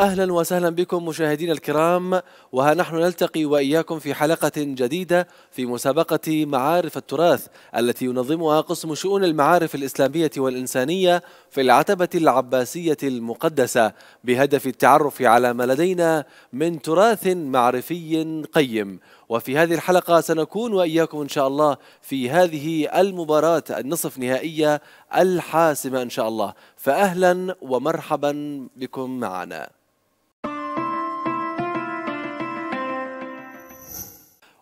أهلا وسهلا بكم مشاهدينا الكرام وها نحن نلتقي وإياكم في حلقة جديدة في مسابقة معارف التراث التي ينظمها قسم شؤون المعارف الإسلامية والإنسانية في العتبة العباسية المقدسة بهدف التعرف على ما لدينا من تراث معرفي قيم. وفي هذه الحلقة سنكون وإياكم إن شاء الله في هذه المباراة النصف نهائية الحاسمة إن شاء الله. فأهلا ومرحبا بكم معنا.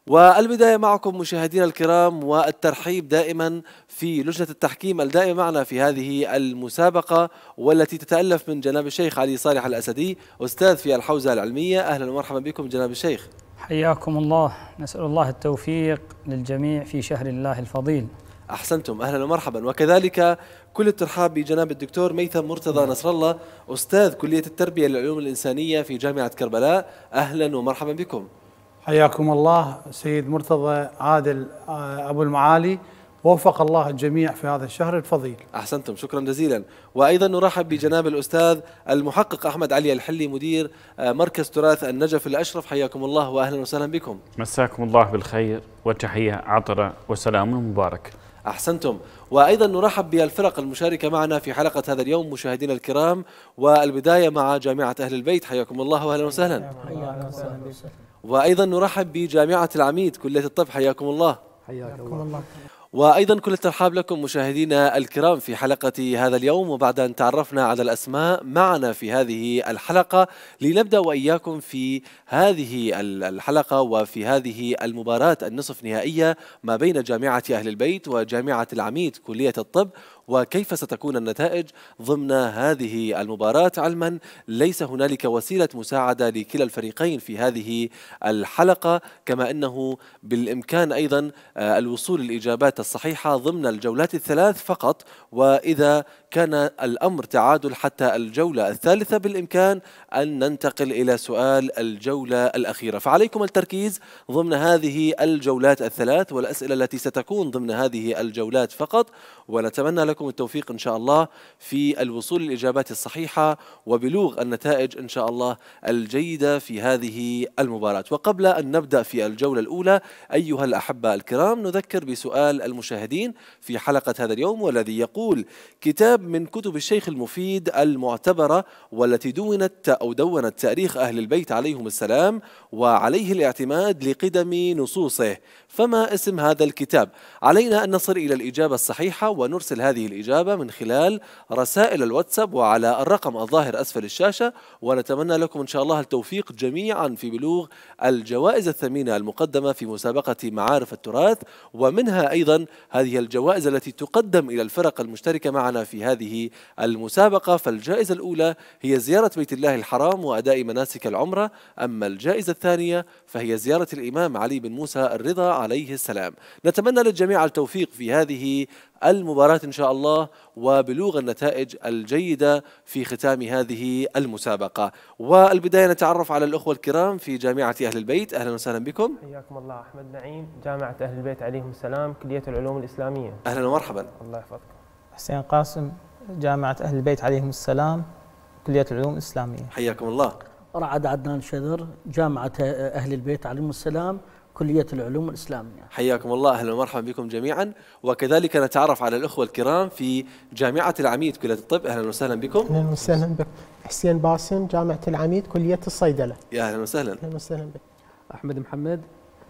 والبداية معكم مشاهدينا الكرام والترحيب دائما في لجنة التحكيم الدائمة معنا في هذه المسابقة والتي تتألف من جناب الشيخ علي صالح الأسدي أستاذ في الحوزة العلمية. أهلا ومرحبا بكم جناب الشيخ. حياكم الله. نسأل الله التوفيق للجميع في شهر الله الفضيل. أحسنتم. أهلا ومرحبا. وكذلك كل الترحاب بجناب الدكتور ميثم مرتضى نصر الله أستاذ كلية التربية للعلوم الإنسانية في جامعة كربلاء. أهلا ومرحبا بكم. حياكم الله سيد مرتضى عادل آه، أبو المعالي. وفق الله الجميع في هذا الشهر الفضيل. أحسنتم شكرا جزيلا. وأيضا نرحب بجناب الأستاذ المحقق أحمد علي الحلي مدير آه، مركز تراث النجف الأشرف. حياكم الله وأهلا وسهلا بكم. مساكم الله بالخير وتحية عطرة وسلام مبارك. أحسنتم. وأيضا نرحب بالفرق المشاركة معنا في حلقة هذا اليوم مشاهدينا الكرام. والبداية مع جامعة أهل البيت. حياكم الله وأهلا وسهلا. وأيضا نرحب بجامعة العميد كلية الطب حياكم الله. حياكم الله. وأيضا كل الترحاب لكم مشاهدينا الكرام في حلقة هذا اليوم وبعد أن تعرفنا على الأسماء معنا في هذه الحلقة لنبدأ وإياكم في هذه الحلقة وفي هذه المباراة النصف نهائية ما بين جامعة أهل البيت وجامعة العميد كلية الطب. وكيف ستكون النتائج ضمن هذه المباراة؟ علما ليس هنالك وسيلة مساعدة لكلا الفريقين في هذه الحلقة كما أنه بالإمكان أيضا آه، الوصول للإجابات الصحيحة ضمن الجولات الثلاث فقط. وإذا كان الأمر تعادل حتى الجولة الثالثة بالإمكان أن ننتقل إلى سؤال الجولة الأخيرة. فعليكم التركيز ضمن هذه الجولات الثلاث والأسئلة التي ستكون ضمن هذه الجولات فقط. ونتمنى لكم التوفيق إن شاء الله في الوصول للإجابات الصحيحة وبلوغ النتائج إن شاء الله الجيدة في هذه المباراة وقبل أن نبدأ في الجولة الأولى أيها الأحبة الكرام نذكر بسؤال المشاهدين في حلقة هذا اليوم والذي يقول كتاب كتاب من كتب الشيخ المفيد المعتبرة والتي دونت أو دونت تاريخ أهل البيت عليهم السلام وعليه الاعتماد لقدم نصوصه فما اسم هذا الكتاب؟ علينا أن نصل إلى الإجابة الصحيحة ونرسل هذه الإجابة من خلال رسائل الواتساب وعلى الرقم الظاهر أسفل الشاشة ونتمنى لكم إن شاء الله التوفيق جميعا في بلوغ الجوائز الثمينة المقدمة في مسابقة معارف التراث ومنها أيضا هذه الجوائز التي تقدم إلى الفرق المشتركة معنا في هذه المسابقة. فالجائزة الأولى هي زيارة بيت الله الحرام وأداء مناسك العمرة أما الجائزة الثانية فهي زيارة الإمام علي بن موسى الرضا عليه السلام. نتمنى للجميع التوفيق في هذه المباراة إن شاء الله وبلوغ النتائج الجيدة في ختام هذه المسابقة. والبداية نتعرف على الأخوة الكرام في جامعة أهل البيت. أهلا وسهلا بكم. حياكم الله أحمد نعيم جامعة أهل البيت عليهم السلام كلية العلوم الإسلامية. أهلا ومرحبا. الله يحفظكم حسين قاسم جامعة أهل البيت عليهم السلام كلية العلوم الإسلامية. حياكم الله. رعد عدنان شذر جامعة أهل البيت عليهم السلام. كلية العلوم الإسلامية. حياكم الله أهلا ومرحبا بكم جميعا. وكذلك نتعرف على الأخوة الكرام في جامعة العميد كلية الطب. أهلا وسهلا بكم. أهلا وسهلا بك حسين باسم جامعة العميد كلية الصيدلة. يا أهلا وسهلا. أهلا وسهلا بك أحمد محمد.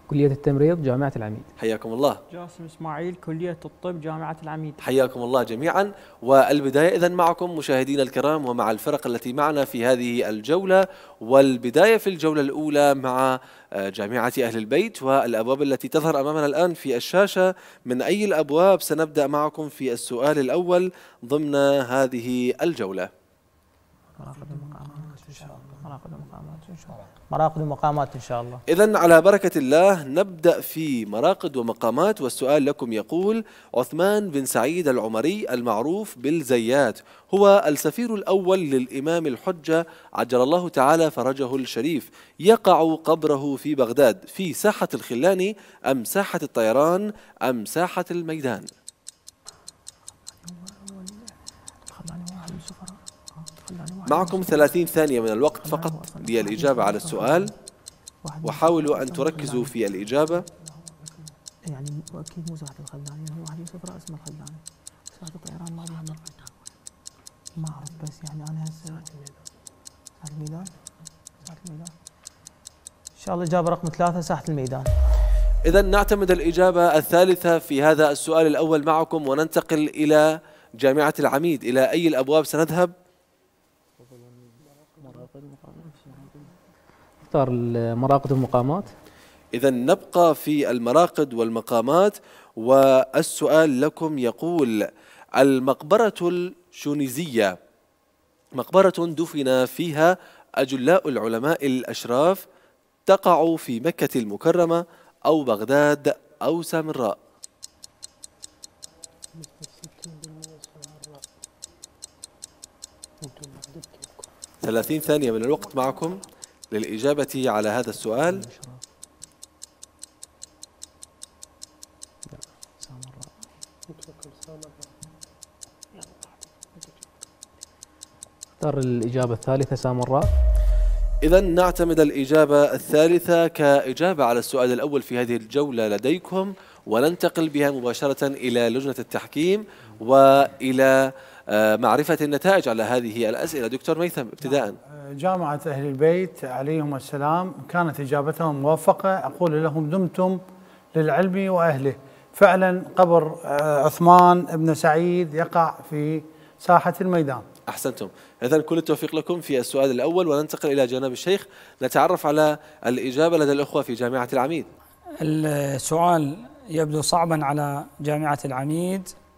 كلية التمريض جامعة العميد. حياكم الله. جاسم إسماعيل كلية الطب جامعة العميد. حياكم الله جميعا. والبداية إذا معكم مشاهدينا الكرام ومع الفرق التي معنا في هذه الجولة. والبداية في الجولة الأولى مع آه، جامعة أهل البيت. والأبواب التي تظهر أمامنا الآن في الشاشة من أي الأبواب سنبدأ معكم في السؤال الأول ضمن هذه الجولة. مراقد ومقامات إن شاء الله. إذا على بركة الله نبدأ في مراقد ومقامات والسؤال لكم يقول عثمان بن سعيد العمري المعروف بالزيات هو السفير الأول للإمام الحجة عجل الله تعالى فرجه الشريف. يقع قبره في بغداد في ساحة الخلاني أم ساحة الطيران أم ساحة الميدان؟ معكم 30 ثانية من الوقت فقط للإجابة على السؤال. وحاولوا أن تركزوا في الإجابة. يعني أكيد مو ساعه الخلاني يعني واحد يوصف رأس من الخلاني. ساعه الطيران ما بيها ما أعرف بس يعني أنا هسه ساعه الميدان ساعه الميدان إن شاء الله الاجابه رقم ثلاثة ساحة الميدان. إذا نعتمد الإجابة الثالثة في هذا السؤال الأول معكم وننتقل إلى جامعة العميد. إلى أي الأبواب سنذهب؟ اختار المراقد والمقامات. إذا نبقى في المراقد والمقامات والسؤال لكم يقول المقبرة الشونيزية مقبرة دفن فيها أجلاء العلماء الأشراف تقع في مكة المكرمة أو بغداد أو سامراء. ثلاثين ثانية من الوقت معكم للإجابة على هذا السؤال. اختار الإجابة الثالثة سامراء إذا نعتمد الإجابة الثالثة كإجابة على السؤال الأول في هذه الجولة لديكم وننتقل بها مباشرة إلى لجنة التحكيم وإلى معرفة النتائج على هذه الأسئلة. دكتور ميثم ابتداء. جامعة أهل البيت عليهم السلام. كانت إجابتهم موفقة أقول لهم دمتم للعلم وأهله. فعلا قبر آه، عثمان بن سعيد يقع في ساحة الميدان. أحسنتم. إذا كل التوفيق لكم في السؤال الأول وننتقل إلى جناب الشيخ نتعرف على الإجابة لدى الأخوة في جامعة العميد. السؤال يبدو صعبا على جامعة العميد. آه،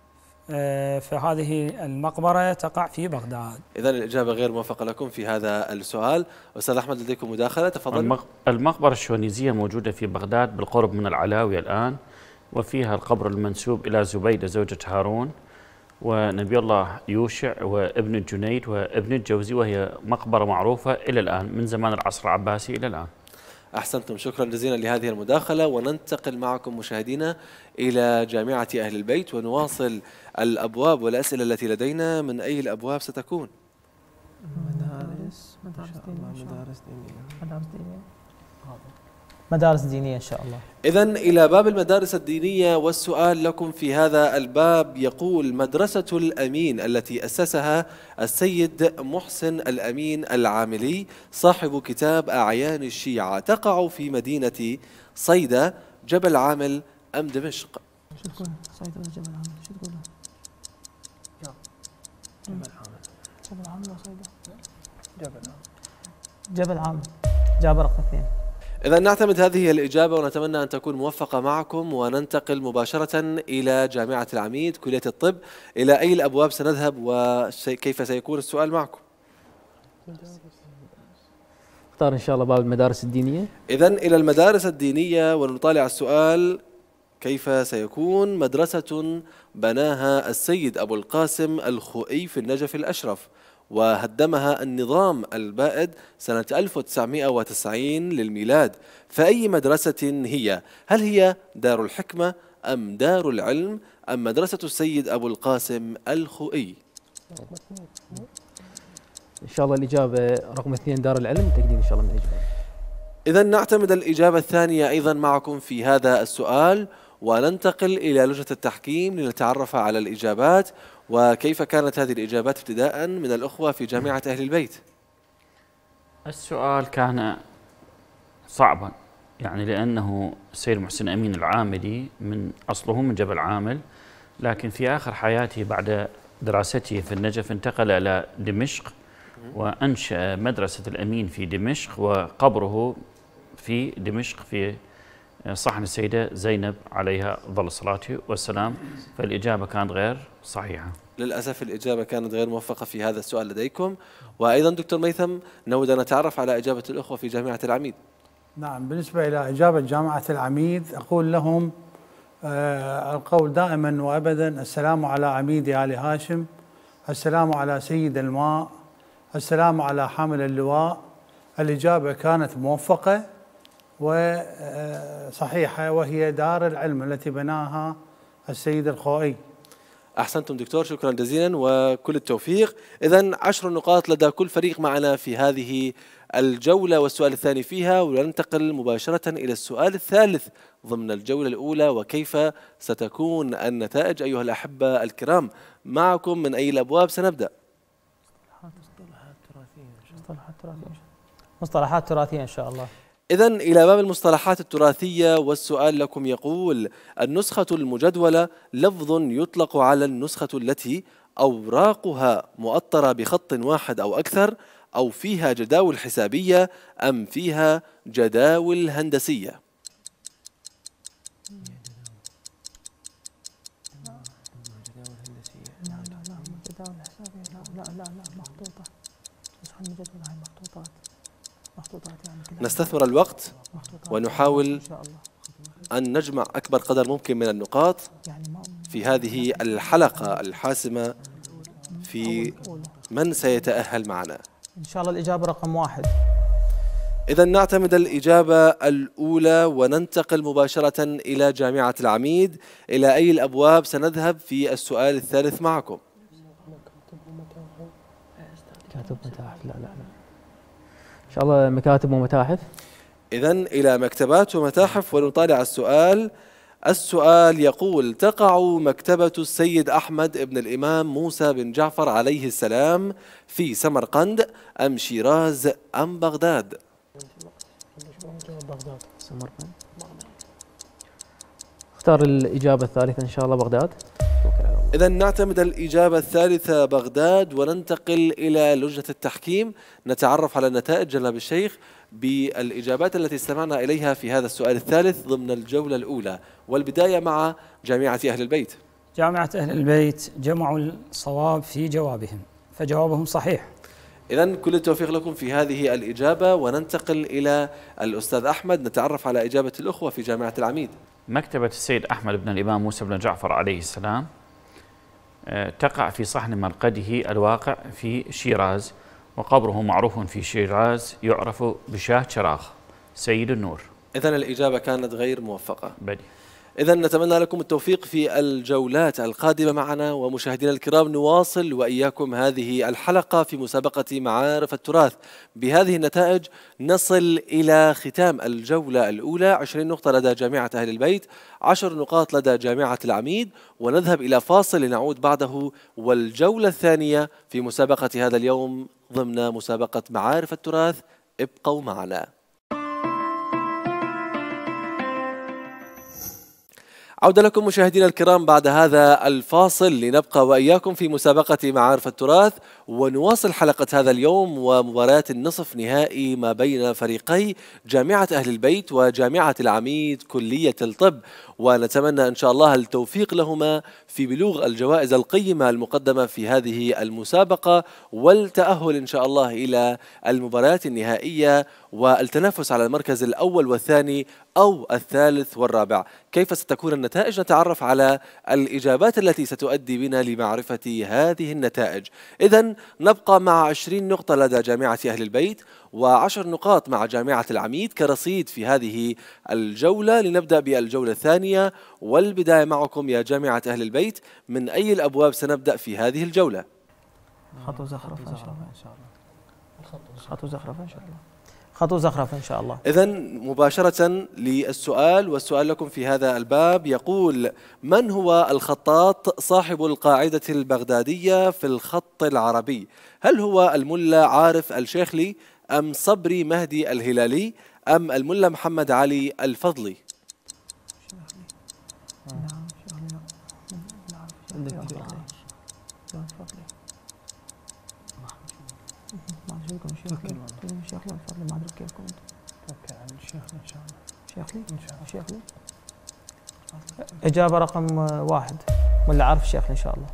فهذه المقبرة تقع في بغداد. إذا الإجابة غير موفقة لكم في هذا السؤال. أستاذ أحمد لديكم مداخلة؟ تفضل. المق... المقبرة الشونيزية موجودة في بغداد بالقرب من العلاوية الآن وفيها القبر المنسوب إلى زبيدة زوجة هارون ونبي الله يوشع وابن الجنيد وابن الجوزي وهي مقبرة معروفة إلى الآن من زمان العصر العباسي إلى الآن. أحسنتم. شكرا جزيلا لهذه المداخلة وننتقل معكم مشاهدينا إلى جامعة أهل البيت ونواصل الأبواب والأسئلة التي لدينا. من أي الأبواب ستكون؟ مدارس. مدارس دينية مدارس دينية. مدارس دينية إن شاء الله. إذا إلى باب المدارس الدينية والسؤال لكم في هذا الباب يقول مدرسة الأمين التي أسسها السيد محسن الأمين العاملي صاحب كتاب أعيان الشيعة تقع في مدينة صيدا جبل عامل أم دمشق؟ شو تقول؟ صيدا ولا جبل عامل؟ شو تقول؟ جبل عامل. جبل عامل ولا صيدا؟ جبل عامل. جبل عامل. جابر رقم اثنين. إذا نعتمد هذه الإجابة ونتمنى أن تكون موفقة معكم وننتقل مباشرة إلى جامعة العميد كلية الطب. إلى أي الأبواب سنذهب وكيف سيكون السؤال معكم؟ اختار إن شاء الله باب المدارس الدينية. إذا إلى المدارس الدينية ونطالع السؤال كيف سيكون مدرسة بناها السيد أبو القاسم الخوئي في النجف الأشرف. وهدمها النظام البائد سنة 1990 للميلاد. فأي مدرسة هي؟ هل هي دار الحكمة أم دار العلم أم مدرسة السيد أبو القاسم الخوئي؟ إن شاء الله الإجابة رقم اثنين دار العلم تقديم إن شاء الله من الإجابة. إذا نعتمد الإجابة الثانية أيضا معكم في هذا السؤال وننتقل إلى لجنة التحكيم لنتعرف على الإجابات. وكيف كانت هذه الإجابات ابتداء من الأخوة في جامعة أهل البيت؟ السؤال كان صعبا يعني لأنه السيد محسن أمين العاملي من أصله من جبل عامل لكن في آخر حياته بعد دراسته في النجف انتقل إلى دمشق وأنشأ مدرسة الأمين في دمشق وقبره في دمشق في صحن السيدة زينب عليها ظل الصلاة والسلام فالإجابة كانت غير صحيحة. للأسف الإجابة كانت غير موفقة في هذا السؤال لديكم. وأيضا دكتور ميثم نود أن نتعرف على إجابة الأخوة في جامعة العميد. نعم بالنسبة إلى إجابة جامعة العميد أقول لهم آه القول دائما وأبدا السلام على عميد آل هاشم السلام على سيد الماء السلام على حامل اللواء. الإجابة كانت موفقة. وصحيحة وهي دار العلم التي بناها السيد الخوئي. أحسنتم دكتور شكرا جزيلا وكل التوفيق. إذا عشر نقاط لدى كل فريق معنا في هذه الجولة والسؤال الثاني فيها وننتقل مباشرة إلى السؤال الثالث ضمن الجولة الأولى وكيف ستكون النتائج أيها الأحبة الكرام. معكم من أي الأبواب سنبدأ. مصطلحات تراثية مصطلحات تراثية إن شاء الله. إذا إلى باب المصطلحات التراثية والسؤال لكم يقول النسخة المجدولة لفظ يطلق على النسخة التي أوراقها مؤطرة بخط واحد أو أكثر أو فيها جداول حسابية أم فيها جداول هندسية. لا لا لا مخطوطة نسخة المجدولة يعني كلها نستثمر الوقت ونحاول أن نجمع أكبر قدر ممكن من النقاط في هذه الحلقة الحاسمة في من سيتأهل معنا. إن شاء الله الإجابة رقم واحد. إذا نعتمد الإجابة الأولى وننتقل مباشرة إلى جامعة العميد. إلى أي الأبواب سنذهب في السؤال الثالث معكم. كاتب متاحف. لا لا لا. إن شاء الله مكاتب ومتاحف إذا إلى مكتبات ومتاحف ونطالع السؤال. السؤال يقول تقع مكتبة السيد أحمد بن الإمام موسى بن جعفر عليه السلام في سمرقند أم شيراز أم بغداد؟ سمرقند. اختار الإجابة الثالثة إن شاء الله بغداد. إذا نعتمد الإجابة الثالثة بغداد وننتقل إلى لجنة التحكيم. نتعرف على النتائج جناب الشيخ بالإجابات التي استمعنا إليها في هذا السؤال الثالث ضمن الجولة الأولى. والبداية مع جامعة أهل البيت. جامعة أهل البيت جمعوا الصواب في جوابهم فجوابهم صحيح. إذا كل التوفيق لكم في هذه الإجابة. وننتقل إلى الأستاذ أحمد. نتعرف على إجابة الأخوة في جامعة العميد. مكتبة السيد أحمد بن الإمام موسى بن جعفر عليه السلام. تقع في صحن مرقده الواقع في شيراز وقبره معروف في شيراز يعرف بشاه شراخ سيد النور. إذا الإجابة كانت غير موفقة. بدي إذا نتمنى لكم التوفيق في الجولات القادمة معنا ومشاهدينا الكرام نواصل وإياكم هذه الحلقة في مسابقة معارف التراث. بهذه النتائج نصل إلى ختام الجولة الأولى 20 نقطة لدى جامعة أهل البيت 10 نقاط لدى جامعة العميد ونذهب إلى فاصل لنعود بعده والجولة الثانية في مسابقة هذا اليوم ضمن مسابقة معارف التراث. ابقوا معنا. عودة لكم مشاهدينا الكرام بعد هذا الفاصل لنبقى وإياكم في مسابقة معارف التراث. ونواصل حلقة هذا اليوم ومباراة النصف نهائي ما بين فريقي جامعة أهل البيت وجامعة العميد كلية الطب ونتمنى إن شاء الله التوفيق لهما في بلوغ الجوائز القيمة المقدمة في هذه المسابقة والتأهل إن شاء الله إلى المباريات النهائية والتنافس على المركز الأول والثاني أو الثالث والرابع. كيف ستكون النتائج؟ نتعرف على الإجابات التي ستؤدي بنا لمعرفة هذه النتائج. إذا نبقى مع 20 نقطة لدى جامعة أهل البيت وعشر نقاط مع جامعة العميد كرصيد في هذه الجولة. لنبدأ بالجولة الثانية والبداية معكم يا جامعة أهل البيت. من أي الأبواب سنبدأ في هذه الجولة؟ خط وزخرفة إن شاء الله. خط وزخرفة إن شاء الله. خط وزخرفة إن شاء الله. إذا مباشرة للسؤال والسؤال لكم في هذا الباب. يقول من هو الخطاط صاحب القاعدة البغدادية في الخط العربي؟ هل هو الملا عارف الشيخلي أم صبري مهدي الهلالي أم الملا محمد علي الفضلي؟ نعم شغلي لا عندك لا فضلي لا فضلي ما ادري شو شيخ لي شيخ لي الفضلي ما ادري كيفكم أنتم توكل على الشيخ إن شاء الله. شيخ لي إن شاء الله. شيخ لي إجابة رقم واحد. ولا عارف شيخ إن شاء الله.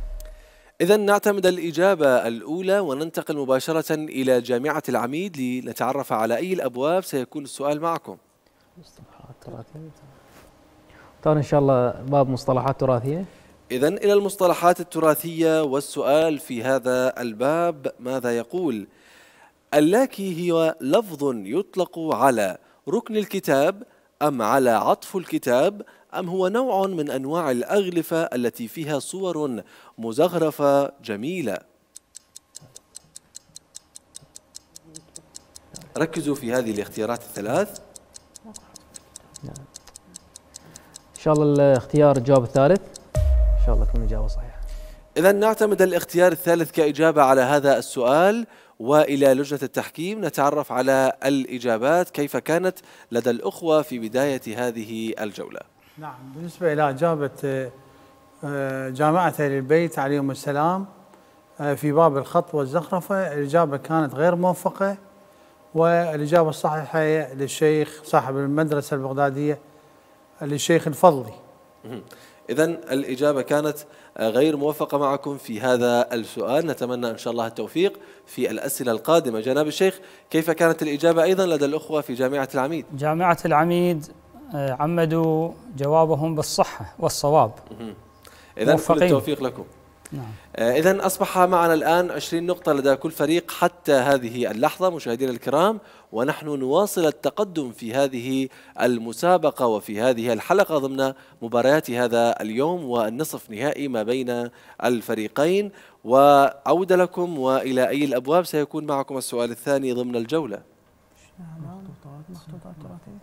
إذا نعتمد الإجابة الأولى وننتقل مباشرة إلى جامعة العميد لنتعرف على أي الأبواب. سيكون السؤال معكم. مصطلحات تراثية. اختار إن شاء الله باب مصطلحات تراثية. إذا إلى المصطلحات التراثية والسؤال في هذا الباب. ماذا يقول؟ اللاكي هو لفظ يطلق على ركن الكتاب أم على عطف الكتاب أم هو نوع من أنواع الأغلفة التي فيها صور مزخرفة جميلة. ركزوا في هذه الاختيارات الثلاث. إن شاء الله الاختيار الجواب الثالث. إن شاء الله تكون الاجابه صحيحه إذا نعتمد الاختيار الثالث كإجابة على هذا السؤال وإلى لجنة التحكيم نتعرف على الإجابات كيف كانت لدى الأخوة في بداية هذه الجولة. نعم بالنسبة إلى إجابة آه، جامعة أهل البيت عليهم السلام آه، في باب الخط والزخرفة الإجابة كانت غير موفقة والإجابة الصحيحة هي للشيخ صاحب المدرسة البغدادية للشيخ الفضلي. إذا الإجابة كانت غير موفقة معكم في هذا السؤال. نتمنى إن شاء الله التوفيق في الأسئلة القادمة. جناب الشيخ كيف كانت الإجابة أيضا لدى الأخوة في جامعة العميد؟ جامعة العميد آه، عمدوا جوابهم بالصحة والصواب. إذا كل. التوفيق لكم. نعم. إذا أصبح معنا الآن 20 نقطة لدى كل فريق حتى هذه اللحظة مشاهدينا الكرام ونحن نواصل التقدم في هذه المسابقة وفي هذه الحلقة ضمن مباريات هذا اليوم والنصف نهائي ما بين الفريقين. وعودة لكم وإلى أي الأبواب سيكون معكم السؤال الثاني ضمن الجولة. مخطوطات تراثية.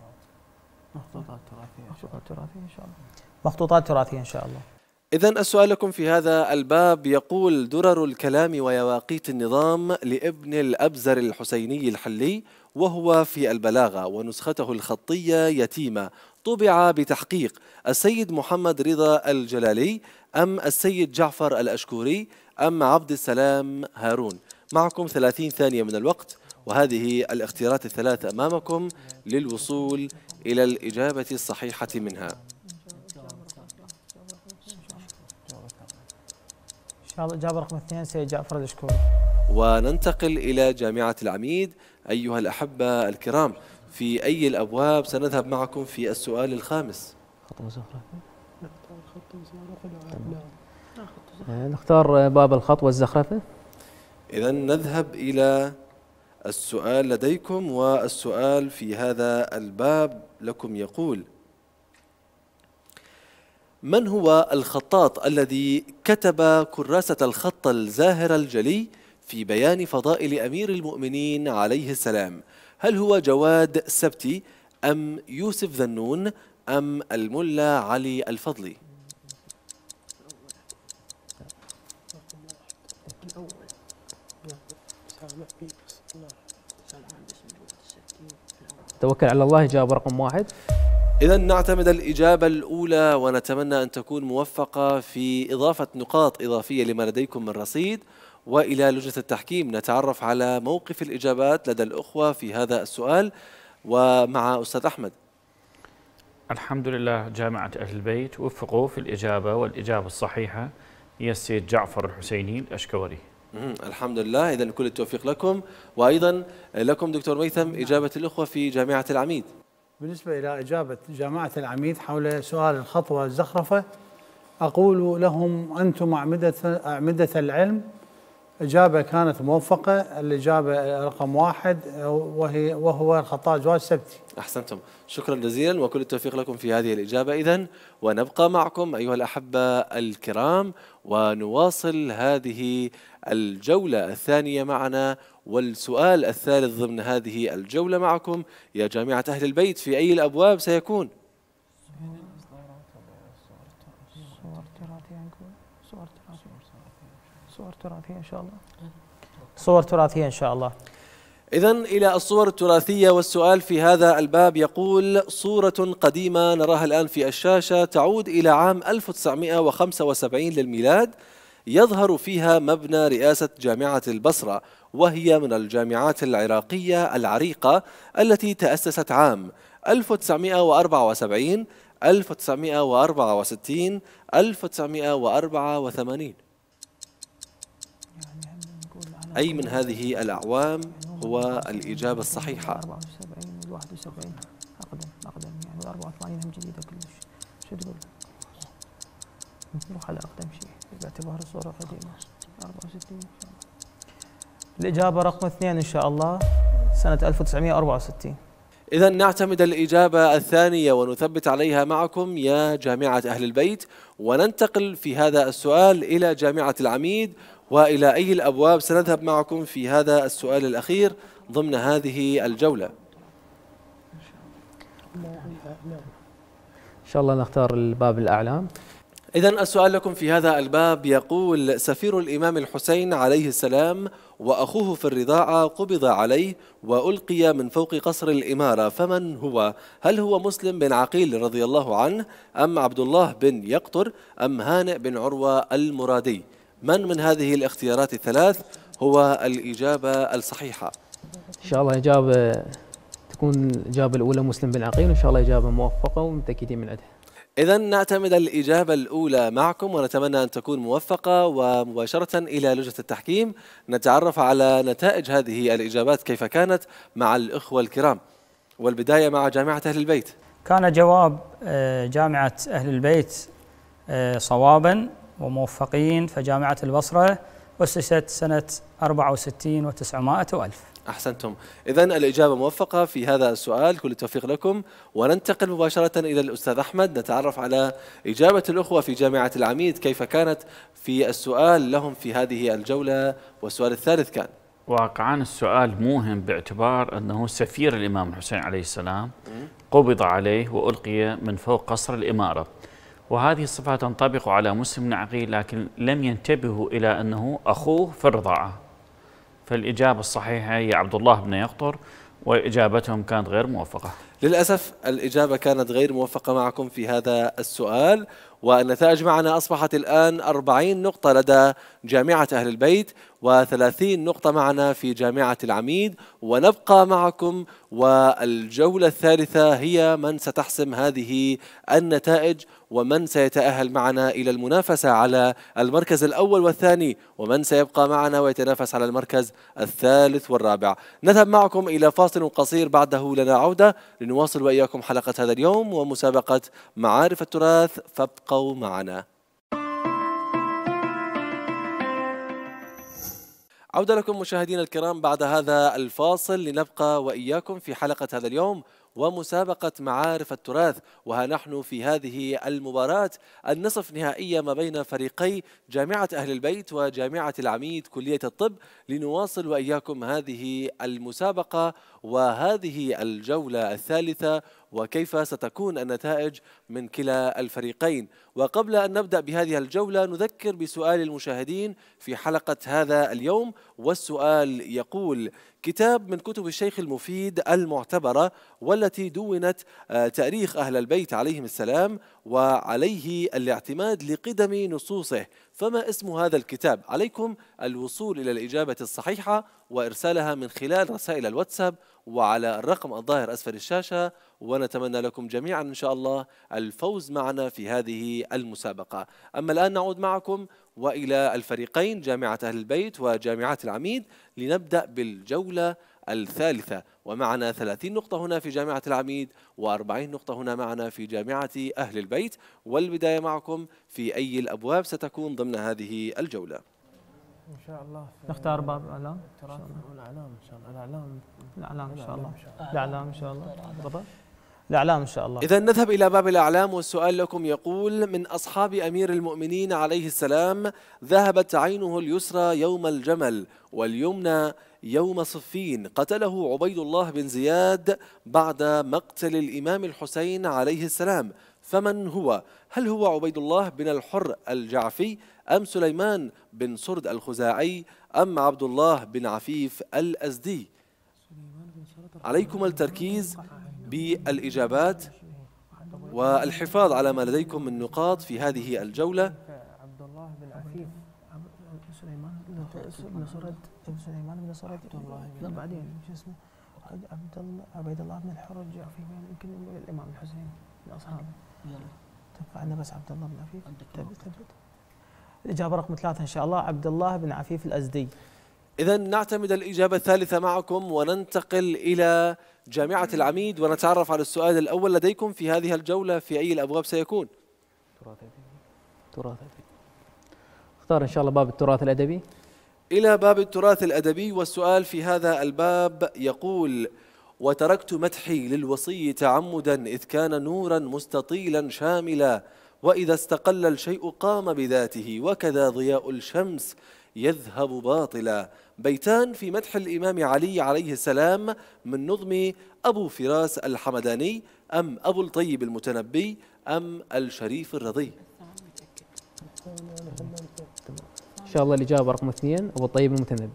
مخطوطات تراثية مخطوطات تراثية إن شاء الله. مخطوطات تراثية إن شاء الله. إذا السؤال لكم في هذا الباب يقول درر الكلام ويواقيت النظام لابن الأبزر الحسيني الحلي وهو في البلاغة ونسخته الخطية يتيمة. طبع بتحقيق السيد محمد رضا الجلالي أم السيد جعفر الأشكوري أم عبد السلام هارون. معكم 30 ثانية من الوقت وهذه الاختيارات الثلاث أمامكم للوصول إلى الإجابة الصحيحة منها. شاء الله إجابة رقم اثنين سيد جعفر الأشكوري. وننتقل إلى جامعة العميد. أيها الأحبة الكرام في أي الأبواب سنذهب معكم في السؤال الخامس؟ خط مزخرف آه، نختار باب الخط والزخرفة. إذا نذهب إلى السؤال لديكم والسؤال في هذا الباب لكم يقول من هو الخطاط الذي كتب كراسة الخط الزاهر الجلي في بيان فضائل أمير المؤمنين عليه السلام؟ هل هو جواد سبتي أم يوسف ذنون أم الملا علي الفضلي؟ توكل على الله اجابه رقم واحد. إذا نعتمد الإجابة الأولى ونتمنى أن تكون موفقة في إضافة نقاط إضافية لما لديكم من رصيد. وإلى لجنة التحكيم نتعرف على موقف الإجابات لدى الأخوة في هذا السؤال. ومع أستاذ أحمد. الحمد لله جامعة أهل البيت وفقوا في الإجابة والإجابة الصحيحة. هي السيد جعفر الحسيني الأشكوري. الحمد لله. إذا كل التوفيق لكم. وأيضا لكم دكتور ميثم إجابة الأخوة في جامعة العميد. بالنسبة إلى إجابة جامعة العميد حول سؤال الخطوة الزخرفة أقول لهم أنتم أعمدة أعمدة العلم. إجابة كانت موفقة الإجابة رقم واحد وهي وهو الخطاء جواز سبتي. أحسنتم. شكرا جزيلا وكل التوفيق لكم في هذه الإجابة. إذا ونبقى معكم أيها الأحبة الكرام ونواصل هذه الجولة الثانية معنا والسؤال الثالث ضمن هذه الجولة معكم يا جامعة أهل البيت في أي الأبواب سيكون؟ صور تراثية إن شاء الله صور تراثية إن شاء الله إذا إلى الصور التراثية والسؤال في هذا الباب يقول صورة قديمة نراها الآن في الشاشة تعود إلى عام 1975 للميلاد يظهر فيها مبنى رئاسة جامعة البصرة وهي من الجامعات العراقية العريقة التي تأسست عام 1974 1964 1984 أي من هذه الأعوام هو الإجابة الصحيحة 74 وال 71 أقدم أقدم يعني وال 84 هم جديدة كلش شو تقول؟ نروح على أقدم شيء باعتبار الصورة قديمة 64 إن شاء الله الإجابة رقم اثنين إن شاء الله سنة 1964 إذا نعتمد الإجابة الثانية ونثبت عليها معكم يا جامعة أهل البيت وننتقل في هذا السؤال إلى جامعة العميد وإلى أي الأبواب سنذهب معكم في هذا السؤال الأخير ضمن هذه الجولة. إن شاء الله نختار الباب الأعلام إذا السؤال لكم في هذا الباب يقول سفير الإمام الحسين عليه السلام وأخوه في الرضاعة قبض عليه وألقي من فوق قصر الإمارة فمن هو؟ هل هو مسلم بن عقيل رضي الله عنه أم عبد الله بن يقطر أم هانئ بن عروة المرادي؟ من من هذه الاختيارات الثلاث هو الإجابة الصحيحة؟ إن شاء الله إجابة تكون الإجابة الأولى مسلم بن عقيل وإن شاء الله إجابة موفقة ومتأكدين من عندها إذا نعتمد الإجابة الأولى معكم ونتمنى أن تكون موفقة ومباشرة إلى لجنة التحكيم. نتعرف على نتائج هذه الإجابات كيف كانت مع الإخوة الكرام. والبداية مع جامعة أهل البيت. كان جواب آه، جامعة أهل البيت آه، صوابا وموفقين فجامعة البصرة أسست سنة 64 و900 وألف. أحسنتم. إذا الإجابة موفقة في هذا السؤال. كل التوفيق لكم. وننتقل مباشرة إلى الأستاذ أحمد. نتعرف على إجابة الأخوة في جامعة العميد. كيف كانت في السؤال لهم في هذه الجولة؟ والسؤال الثالث كان. واقعا السؤال موهم باعتبار أنه سفير الإمام الحسين عليه السلام قبض عليه وألقي من فوق قصر الإمارة. وهذه الصفة تنطبق على مسلم عقيل لكن لم ينتبهوا إلى أنه أخوه في الرضاعة. فالإجابة الصحيحة هي عبد الله بن يقطر وإجابتهم كانت غير موفقة. للأسف الإجابة كانت غير موفقة معكم في هذا السؤال والنتائج معنا أصبحت الآن 40 نقطة لدى جامعة أهل البيت و30 نقطة معنا في جامعة العميد ونبقى معكم والجولة الثالثة هي من ستحسم هذه النتائج. ومن سيتأهل معنا إلى المنافسة على المركز الأول والثاني ومن سيبقى معنا ويتنافس على المركز الثالث والرابع. نذهب معكم إلى فاصل قصير بعده لنا عودة لنواصل وإياكم حلقة هذا اليوم ومسابقة معارف التراث. فابقوا معنا. عودة لكم مشاهدينا الكرام بعد هذا الفاصل لنبقى وإياكم في حلقة هذا اليوم ومسابقة معارف التراث وها نحن في هذه المباراة. النصف نهائية ما بين فريقي جامعة أهل البيت وجامعة العميد كلية الطب لنواصل وإياكم هذه المسابقة وهذه الجولة الثالثة وكيف ستكون النتائج من كلا الفريقين. وقبل أن نبدأ بهذه الجولة نذكر بسؤال المشاهدين في حلقة هذا اليوم والسؤال يقول كتاب من كتب الشيخ المفيد المعتبرة والتي دونت آه، تاريخ أهل البيت عليهم السلام وعليه الاعتماد لقدم نصوصه. فما اسم هذا الكتاب؟ عليكم الوصول إلى الإجابة الصحيحة وإرسالها من خلال رسائل الواتساب وعلى الرقم الظاهر أسفل الشاشة ونتمنى لكم جميعا إن شاء الله الفوز معنا في هذه المسابقة. أما الآن نعود معكم وإلى الفريقين جامعة أهل البيت وجامعة العميد لنبدأ بالجولة الثالثة. ومعنا 30 نقطة هنا في جامعة العميد و40 نقطة هنا معنا في جامعة أهل البيت. والبداية معكم في أي الأبواب ستكون ضمن هذه الجولة. إن شاء الله نختار باب الإعلام. التراث. والاعلام إن شاء الله. الإعلام. الإعلام إن شاء الله. الإعلام إن شاء الله. بالضبط الإعلام إن شاء الله. إذا نذهب إلى باب الأعلام. والسؤال لكم يقول من أصحاب أمير المؤمنين عليه السلام ذهبت عينه اليسرى يوم الجمل واليمنى يوم صفين. قتله عبيد الله بن زياد بعد مقتل الإمام الحسين عليه السلام. فمن هو؟ هل هو عبيد الله بن الحر الجعفي؟ أم سليمان بن سرد الخزاعي أم عبد الله بن عفيف الأزدي؟ عليكم التركيز بالإجابات والحفاظ على ما لديكم من نقاط في هذه الجولة. عبد الله بن عفيف. سليمان بن سرد سليمان بن سرد لا بعدين شو اسمه عبد الله عبيد الله بن الحر الجعفي يمكن الامام الحسين من اصحابه تبقى عندنا بس عبد الله بن عفيف ثبت ثبت الإجابة رقم ثلاثة إن شاء الله عبد الله بن عفيف الأزدي. إذا نعتمد الإجابة الثالثة معكم وننتقل إلى جامعة العميد ونتعرف على السؤال الأول لديكم في هذه الجولة في أي الأبواب سيكون. تراث أدبي. تراث أدبي. اختار إن شاء الله باب التراث الأدبي. إلى باب التراث الأدبي والسؤال في هذا الباب يقول وتركت مدحي للوصي تعمدا إذ كان نورا مستطيلا شاملا. وإذا استقل الشيء قام بذاته وكذا ضياء الشمس يذهب باطلا. بيتان في مدح الإمام علي عليه السلام من نظم أبو فراس الحمداني أم أبو الطيب المتنبي أم الشريف الرضي. إن شاء الله الإجابة رقم اثنين أبو الطيب المتنبي.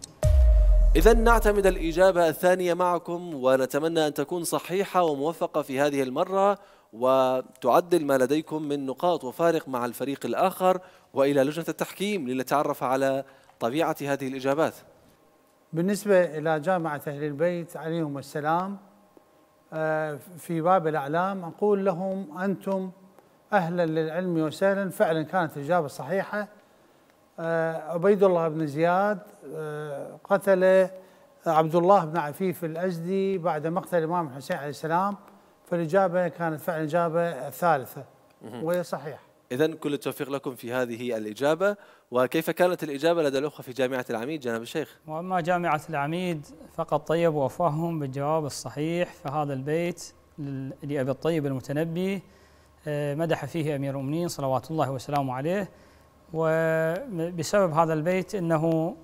إذا نعتمد الإجابة الثانية معكم ونتمنى أن تكون صحيحة وموفقة في هذه المرة. وتعدل ما لديكم من نقاط وفارق مع الفريق الآخر وإلى لجنة التحكيم لنتعرف على طبيعة هذه الإجابات. بالنسبة إلى جامعة أهل البيت عليهم السلام آه، في باب الأعلام أقول لهم أنتم أهلا للعلم وسهلا. فعلا كانت الإجابة صحيحة. آه، عبيد الله بن زياد آه، قتل عبد الله بن عفيف الأزدي بعد مقتل الإمام الحسين عليه السلام. فالإجابة كانت فعلا الإجابة الثالثة وهي صحيح إذا كل التوفيق لكم في هذه الإجابة. وكيف كانت الإجابة لدى الأخوة في جامعة العميد جناب الشيخ؟ وأما جامعة العميد فقد طيبوا وفاهم بالجواب الصحيح. فهذا البيت لأبي الطيب المتنبي آه، مدح فيه أمير المؤمنين صلوات الله وسلامه عليه. وبسبب هذا البيت أنه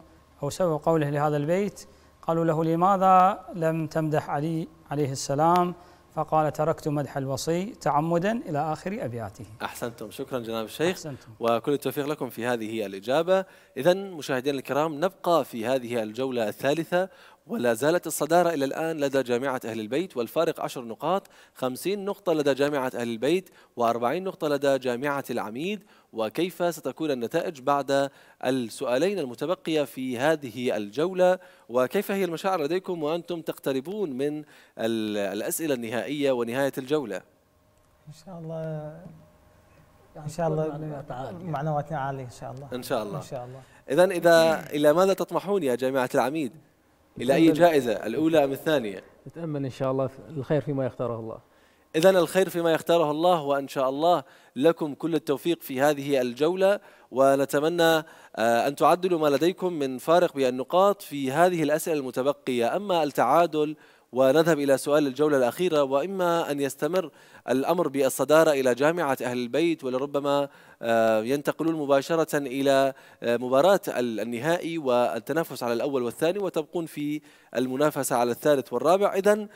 أو سبب قوله لهذا البيت قالوا له لماذا لم تمدح علي عليه السلام؟ فقال تركت مدح الوصي تعمدا إلى آخر أبياته. أحسنتم. شكرا جناب الشيخ. أحسنتم. وكل التوفيق لكم في هذه الإجابة. إذا مشاهدينا الكرام نبقى في هذه الجولة الثالثة ولا زالت الصدارة إلى الآن لدى جامعة أهل البيت والفارق عشر نقاط خمسين نقطة لدى جامعة أهل البيت وأربعين نقطة لدى جامعة العميد. وكيف ستكون النتائج بعد السؤالين المتبقية في هذه الجولة؟ وكيف هي المشاعر لديكم وأنتم تقتربون من ال- الأسئلة النهائية ونهاية الجولة؟ إن شاء الله إن شاء الله. معنوياتنا عاليه إن شاء الله. إن شاء الله. إن شاء الله. إذا إذا إلى ماذا تطمحون يا جامعة العميد؟ إلى أي جائزة؟ الأولى أم الثانية؟ نتامل إن شاء الله الخير فيما يختاره الله إذا الخير فيما يختاره الله وإن شاء الله لكم كل التوفيق في هذه الجولة ونتمنى آه، أن تعدلوا ما لديكم من فارق بالنقاط في هذه الأسئلة المتبقية أما التعادل ونذهب إلى سؤال الجولة الأخيرة وإما أن يستمر الأمر بالصدارة إلى جامعة أهل البيت ولربما آه، ينتقلون مباشرة إلى آه، مباراة ال- النهائي والتنافس على الأول والثاني وتبقون في المنافسة على الثالث والرابع. إذا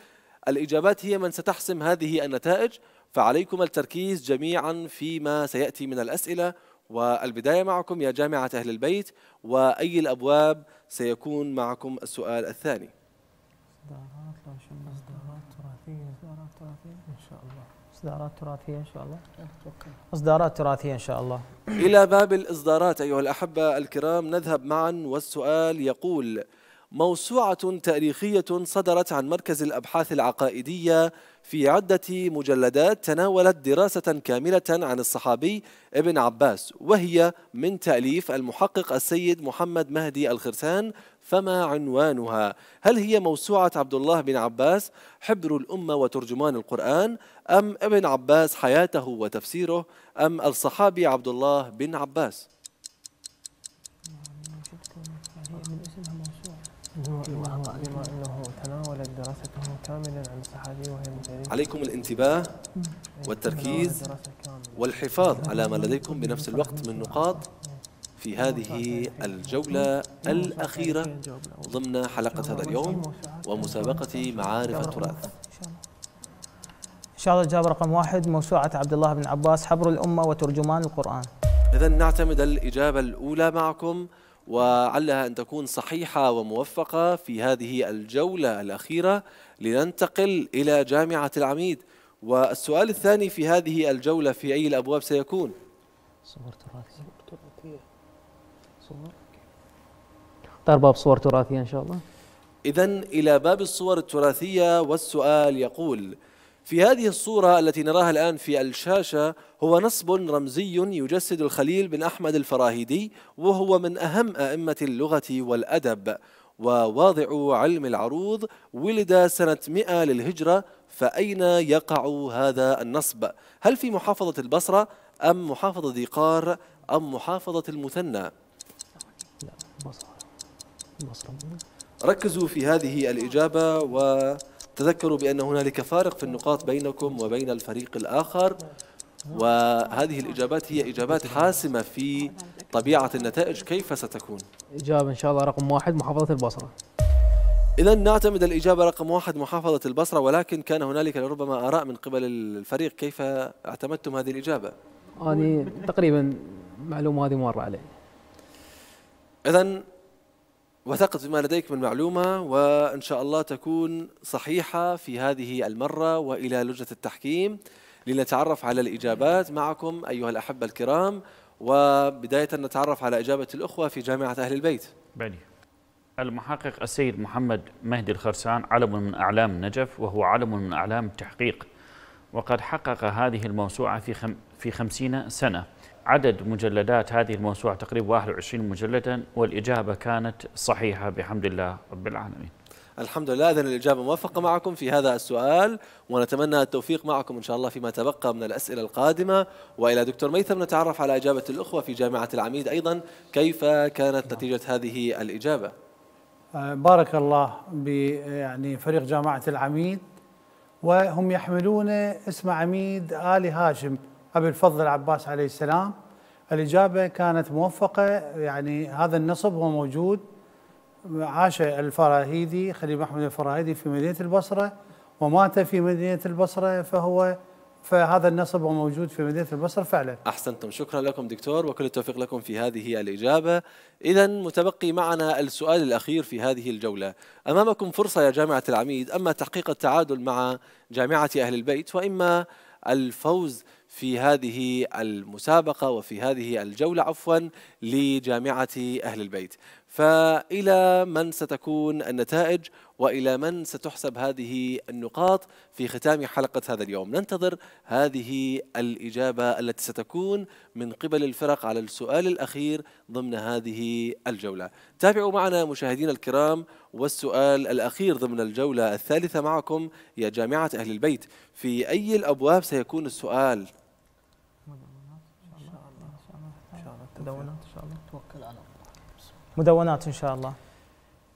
الإجابات هي من ستحسم هذه النتائج. فعليكم التركيز جميعا فيما سيأتي من الأسئلة. والبداية معكم يا جامعة أهل البيت وأي الأبواب سيكون معكم السؤال الثاني. إصدارات لو شفنا إصدارات تراثية. إصدارات تراثية. إن شاء الله. إصدارات تراثية إن شاء الله. إصدارات تراثية إن شاء الله. إلى باب الإصدارات أيها الأحبة الكرام نذهب معا والسؤال يقول موسوعة تاريخية صدرت عن مركز الأبحاث العقائدية في عدة مجلدات تناولت دراسة كاملة عن الصحابي ابن عباس وهي من تأليف المحقق السيد محمد مهدي الخرسان فما عنوانها؟ هل هي موسوعة عبد الله بن عباس حبر الأمة وترجمان القرآن أم ابن عباس حياته وتفسيره أم الصحابي عبد الله بن عباس؟ بما إنه تناولت دراسته كاملا عن الصحابي وهي عليكم الانتباه والتركيز والحفاظ على ما لديكم بنفس الوقت من نقاط في هذه الجولة الأخيرة ضمن حلقة هذا اليوم ومسابقة معارف التراث. إن شاء الله الإجابة رقم واحد موسوعة عبد الله بن عباس حبر الأمة وترجمان القرآن. إذا نعتمد الإجابة الأولى معكم وعلها أن تكون صحيحة وموفقة في هذه الجولة الأخيرة. لننتقل إلى جامعة العميد. والسؤال الثاني في هذه الجولة في أي الأبواب سيكون؟ صور تراثية. صور اختار باب صور تراثية إن شاء الله. إذا إلى باب الصور التراثية والسؤال يقول في هذه الصورة التي نراها الآن في الشاشة هو نصب رمزي يجسد الخليل بن أحمد الفراهيدي وهو من أهم أئمة اللغة والأدب. وواضع علم العروض ولد سنة 100 للهجرة فأين يقع هذا النصب؟ هل في محافظة البصرة أم محافظة ذي قار أم محافظة المثنى؟ ركزوا في هذه الإجابة تذكروا بأن هنالك فارق في النقاط بينكم وبين الفريق الآخر وهذه الإجابات هي إجابات حاسمة في طبيعة النتائج كيف ستكون؟ إجابة إن شاء الله رقم واحد محافظة البصرة إذا نعتمد الإجابة رقم واحد محافظة البصرة ولكن كان هنالك لربما آراء من قبل الفريق كيف اعتمدتم هذه الإجابة؟ هذه تقريبا معلومة هذه مرة علي إذا وثقت بما لديك من معلومة وإن شاء الله تكون صحيحة في هذه المرة وإلى لجنة التحكيم لنتعرف على الإجابات معكم أيها الأحبة الكرام وبداية نتعرف على إجابة الأخوة في جامعة أهل البيت. بني. المحقق السيد محمد مهدي الخرسان علم من أعلام النجف وهو علم من أعلام التحقيق وقد حقق هذه الموسوعة في خم في خمسين سنة. عدد مجلدات هذه الموسوعة تقريبا 21 مجلدا والإجابة كانت صحيحة بحمد الله رب العالمين. الحمد لله. إذن الإجابة موفقة معكم في هذا السؤال ونتمنى التوفيق معكم إن شاء الله فيما تبقى من الأسئلة القادمة. وإلى دكتور ميثم نتعرف على إجابة الأخوة في جامعة العميد أيضا. كيف كانت نتيجة هذه الإجابة؟ آه، بارك الله يعني فريق جامعة العميد. وهم يحملون اسم عميد آل هاشم أبي الفضل العباس عليه السلام. الإجابة كانت موفقة يعني هذا النصب هو موجود. عاش الفراهيدي خليل محمد الفراهيدي في مدينة البصرة ومات في مدينة البصرة فهو فهذا النصب موجود في مدينة البصرة فعلا. أحسنتم. شكرا لكم دكتور وكل التوفيق لكم في هذه الإجابة. إذا متبقي معنا السؤال الأخير في هذه الجولة. أمامكم فرصة يا جامعة العميد أما تحقيق التعادل مع جامعة أهل البيت وإما الفوز في هذه المسابقة وفي هذه الجولة عفوا لجامعة أهل البيت. فإلى من ستكون النتائج وإلى من ستحسب هذه النقاط في ختام حلقة هذا اليوم ننتظر هذه الإجابة التي ستكون من قبل الفرق على السؤال الأخير ضمن هذه الجولة تابعوا معنا مشاهدينا الكرام والسؤال الأخير ضمن الجولة الثالثة معكم يا جامعة أهل البيت في أي الأبواب سيكون السؤال مدونات ان شاء الله توكل على الله مدونات إن شاء الله.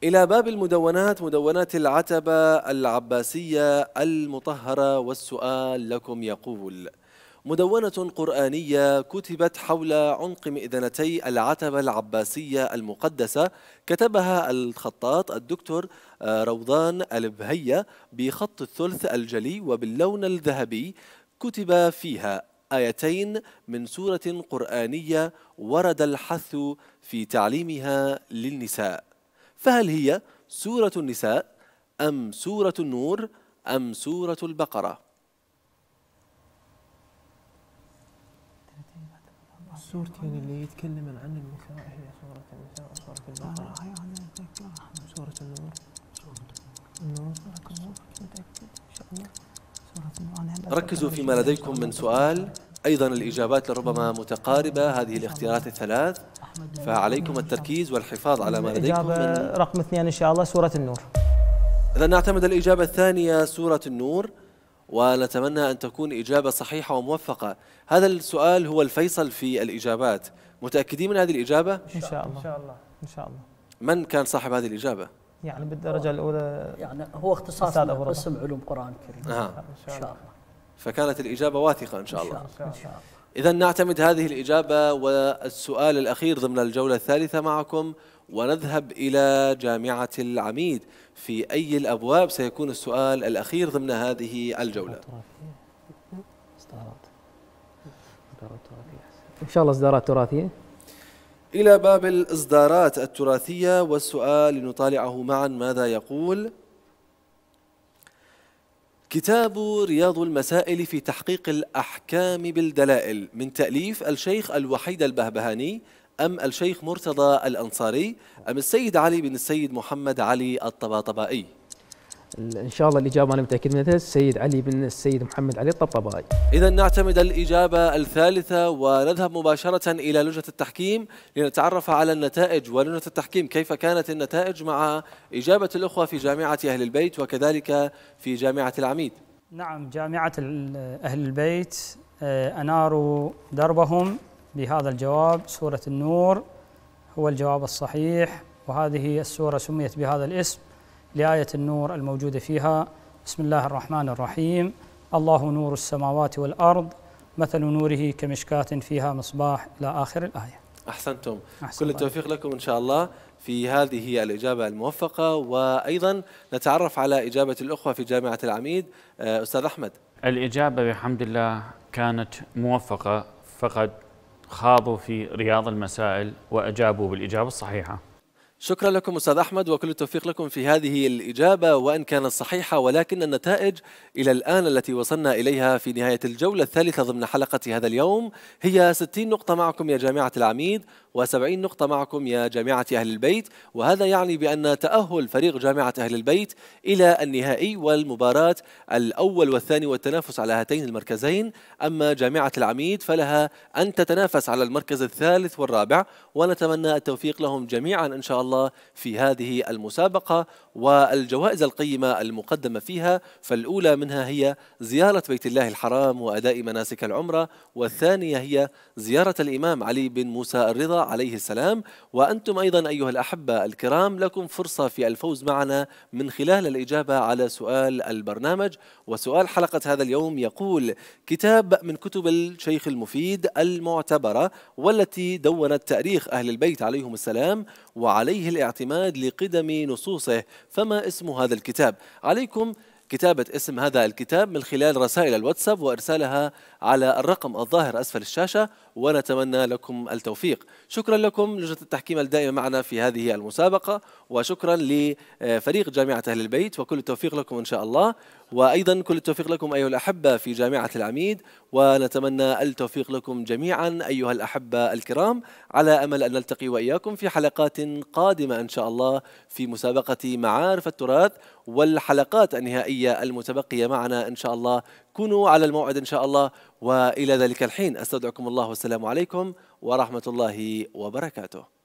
إلى باب المدونات مدونات العتبة العباسية المطهرة والسؤال لكم يقول مدونة قرآنية كتبت حول عنق مئذنتي العتبة العباسية المقدسة كتبها الخطاط الدكتور آه، روضان البهية بخط الثلث الجلي وباللون الذهبي كتب فيها. آيتين من سورة قرآنية ورد الحث في تعليمها للنساء. فهل هي سورة النساء أم سورة النور أم سورة البقرة؟ السورتين اللي يتكلم عن النساء هي سورة النساء وسورة البقرة. ركزوا فيما لديكم من سؤال. أيضا الإجابات لربما متقاربة. هذه الاختيارات الثلاث. فعليكم التركيز والحفاظ على ما لديكم إجابة من رقم اثنين إن شاء الله سورة النور. إذا نعتمد الإجابة الثانية سورة النور. ونتمنى أن تكون إجابة صحيحة وموفقة. هذا السؤال هو الفيصل في الإجابات. متأكدين من هذه الإجابة؟ إن شاء الله. إن شاء الله. إن شاء الله. من كان صاحب هذه الإجابة؟ يعني بالدرجة الأولى يعني هو اختصاص. قسم علوم قرآن كريم. آه. إن شاء الله. فكانت الإجابة واثقة إن شاء الله. الله. إذا نعتمد هذه الإجابة والسؤال الأخير ضمن الجولة الثالثة معكم ونذهب إلى جامعة العميد. في أي الأبواب سيكون السؤال الأخير ضمن هذه الجولة؟ إن شاء الله إصدارات تراثية. إلى باب الإصدارات التراثية والسؤال نطالعه معا ماذا يقول؟ كتاب رياض المسائل في تحقيق الأحكام بالدلائل. من تأليف الشيخ الوحيد البهبهاني أم الشيخ مرتضى الأنصاري أم السيد علي بن السيد محمد علي الطباطبائي. إن شاء الله الإجابة أنا متأكد منها. السيد علي بن السيد محمد علي الطبطبائي. إذا نعتمد الإجابة الثالثة ونذهب مباشرة إلى لجنة التحكيم لنتعرف على النتائج. ولجنة التحكيم كيف كانت النتائج مع إجابة الأخوة في جامعة أهل البيت وكذلك في جامعة العميد؟ نعم جامعة ال- أهل البيت آه، أناروا دربهم بهذا الجواب. سورة النور هو الجواب الصحيح وهذه السورة سميت بهذا الاسم. لآية النور الموجودة فيها. بسم الله الرحمن الرحيم. الله نور السماوات والأرض مثل نوره كمشكاة فيها مصباح إلى آخر الآية. أحسنتم. أحسن كل. التوفيق لكم إن شاء الله في هذه الإجابة الموفقة. وأيضا نتعرف على إجابة الأخوة في جامعة العميد آه، أستاذ أحمد. الإجابة بحمد الله كانت موفقة فقد خاضوا في رياض المسائل وأجابوا بالإجابة الصحيحة. شكرا لكم أستاذ أحمد وكل التوفيق لكم في هذه الإجابة وإن كانت صحيحة ولكن النتائج إلى الآن التي وصلنا إليها في نهاية الجولة الثالثة ضمن حلقة هذا اليوم هي 60 نقطة معكم يا جامعة العميد. و70 نقطة معكم يا جامعة أهل البيت. وهذا يعني بأن تأهل فريق جامعة أهل البيت إلى النهائي والمباراة الأول والثاني والتنافس على هاتين المركزين. أما جامعة العميد فلها أن تتنافس على المركز الثالث والرابع ونتمنى التوفيق لهم جميعا إن شاء الله في هذه المسابقة والجوائز القيمة المقدمة فيها. فالأولى منها هي زيارة بيت الله الحرام وأداء مناسك العمرة والثانية هي زيارة الإمام علي بن موسى الرضا عليه السلام. وأنتم أيضا أيها الأحبة الكرام لكم فرصة في الفوز معنا من خلال الإجابة على سؤال البرنامج. وسؤال حلقة هذا اليوم يقول كتاب من كتب الشيخ المفيد المعتبرة والتي دونت تأريخ أهل البيت عليهم السلام وعليه الاعتماد لقدم نصوصه فما اسم هذا الكتاب؟ عليكم كتابة اسم هذا الكتاب من خلال رسائل الواتساب وإرسالها على الرقم الظاهر أسفل الشاشة ونتمنى لكم التوفيق. شكرا لكم لجنة التحكيم الدائمة معنا في هذه المسابقة وشكرا لفريق جامعة أهل البيت وكل التوفيق لكم إن شاء الله. وأيضا كل التوفيق لكم أيها الأحبة في جامعة العميد ونتمنى التوفيق لكم جميعا أيها الأحبة الكرام على أمل أن نلتقي وإياكم في حلقات قادمة إن شاء الله في مسابقة معارف التراث والحلقات النهائية المتبقية معنا إن شاء الله. كونوا على الموعد إن شاء الله وإلى ذلك الحين. أستودعكم الله والسلام عليكم ورحمة الله وبركاته.